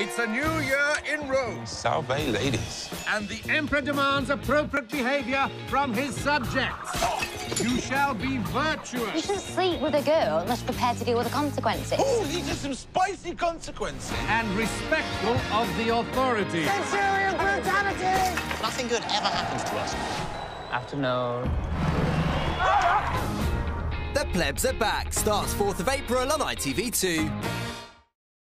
It's a new year in Rome. Salve, ladies. And the Emperor demands appropriate behavior from his subjects. You shall be virtuous. You shouldn't sleep with a girl unless you're prepared to deal with the consequences. Oh, these are some spicy consequences. And respectful of the authority. Nothing good ever happens to us. Afternoon. The Plebs are back. Starts 4th of April on ITV2.